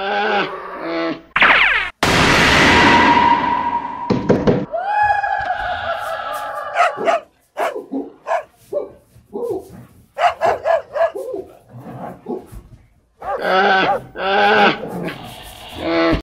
Ah! ah.